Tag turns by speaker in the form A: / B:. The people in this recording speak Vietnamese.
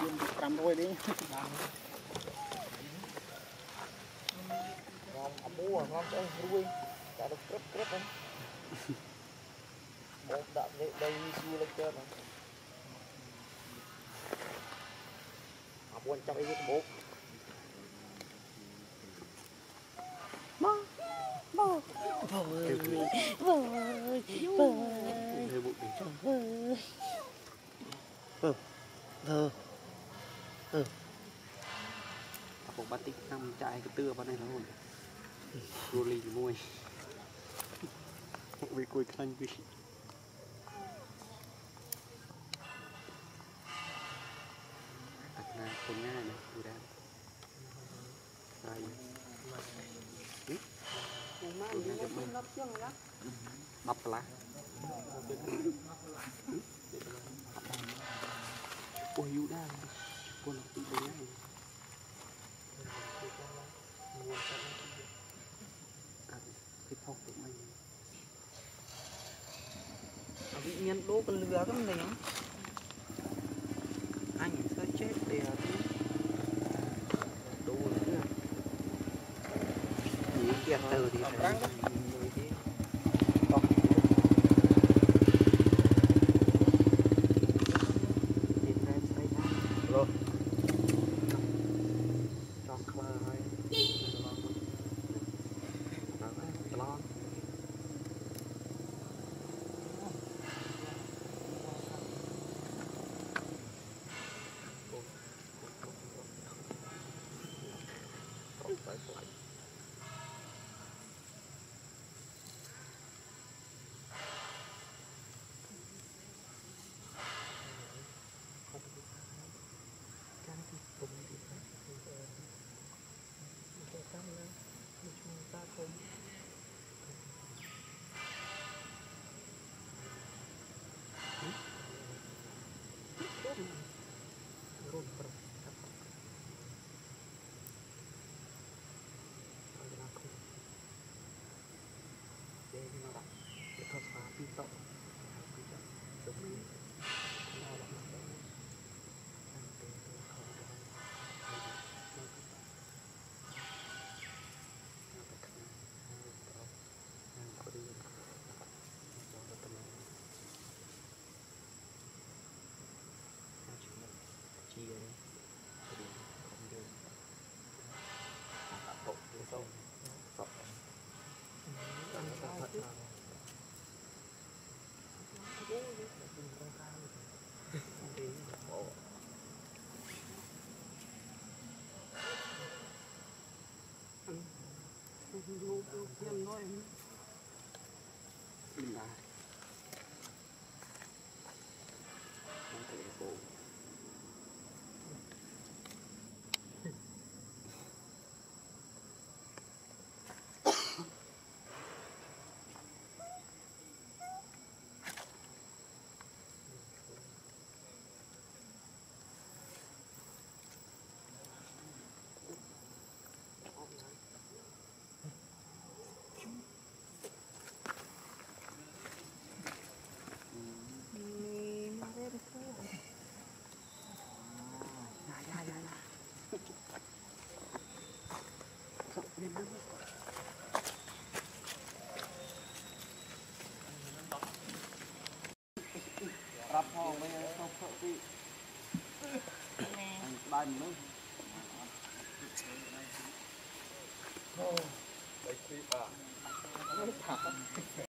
A: Yên 500 đi.
B: ngon ẩm búa ngon cho ruồi cả được rất rất lắm một đạn đây đây xua lên trên à buồn ấy cái bố
A: ធ្
C: វើអឺ
D: ពុកបាត់តិចតាមចាយកន្ទឿបាត់នេះរហូតគ្រូលីជាមួយវាគួយខ្លាញ់ពីអត់ណាពុំណាណាគូរ៉ាហើយមក
E: មកខ្ញុំលប់ជាងណា10
D: ដុល្លារ ôi yêu đa con là tí đấy này. À, cái phong của mình
F: bị nhân đố con lừa cái này anh sao chết thì đố nữa
D: cái từ thì
B: bro.
D: Đừng ra. Không ប
A: ្រាប់ផងមើលសុខសុខពីបានមនុស្ស
B: អូបីពីបាទ